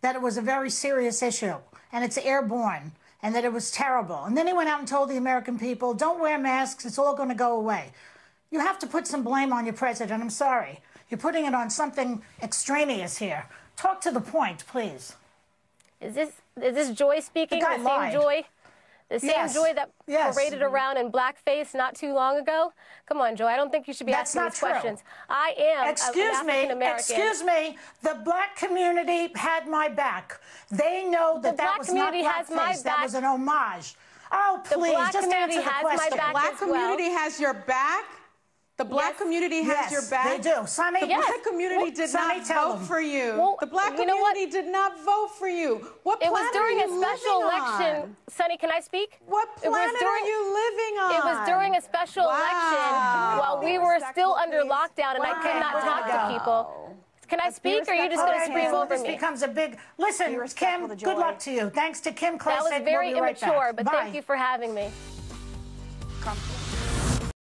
that it was a very serious issue and it's airborne and that it was terrible. And then he went out and told the American people, don't wear masks, it's all going to go away. You have to put some blame on your president. I'm sorry. You're putting it on something extraneous here. Talk to the point, please. Is this is this Joy speaking? The guy same lied. Joy? The same Yes. Joy that Yes. paraded around in blackface not too long ago? Come on, Joy. I don't think you should be That's asking not these true. questions. I am a- Excuse an me, excuse me. The black community had my back. They know that that black was not community has my blackface. That was an homage. Oh, please, The please, black just community answer the has my question. the Black as well. community has your back. The black Yes. community Yes, has your back. they do. Sunny, the Yes. black community Well, did Sunny, not vote them. for you. Well, the black you know what? community did not vote for you. What It was planet during are a special election. on? Sunny, can I speak? What It was planet during- are you living on? It was during a special Wow. election while we were still under please. lockdown and I could Wow. not talk to people. Can I speak or are you just going to scream before over this me? becomes a big. Listen, Kim. Good luck to you. Thanks to Kim That was Klacik. very we'll be right immature, but Bye. thank you for having me. Come.